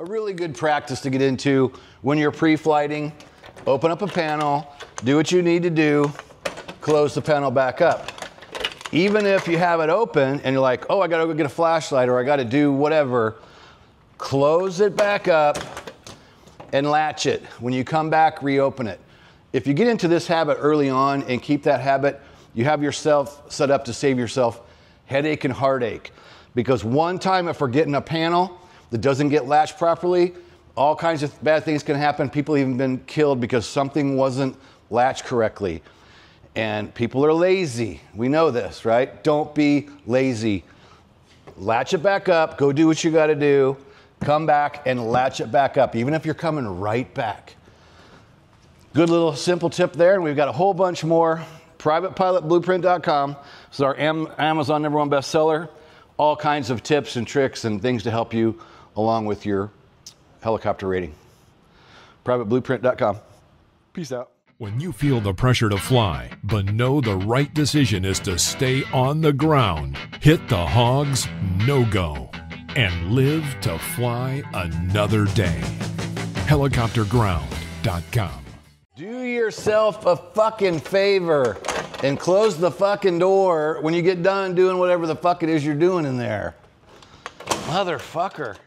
A really good practice to get into when you're pre-flighting, open up a panel, do what you need to do, close the panel back up. Even if you have it open and you're like, oh, I gotta go get a flashlight or I gotta do whatever, close it back up and latch it. When you come back, reopen it. If you get into this habit early on and keep that habit, you have yourself set up to save yourself headache and heartache. Because one time if we're getting a panel that doesn't get latched properly, all kinds of bad things can happen. People even been killed because something wasn't latched correctly. And people are lazy. We know this, right? Don't be lazy. Latch it back up, go do what you got to do, come back and latch it back up, even if you're coming right back. Good little simple tip there, and we've got a whole bunch more. PrivatePilotBlueprint.com. This is our Amazon number one bestseller. All kinds of tips and tricks and things to help you along with your helicopter rating. PrivateBlueprint.com. Peace out. When you feel the pressure to fly, but know the right decision is to stay on the ground, hit the hogs, no go, and live to fly another day. Helicopterground.com. Do yourself a fucking favor and close the fucking door when you get done doing whatever the fuck it is you're doing in there. Motherfucker.